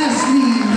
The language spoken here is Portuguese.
Leslie.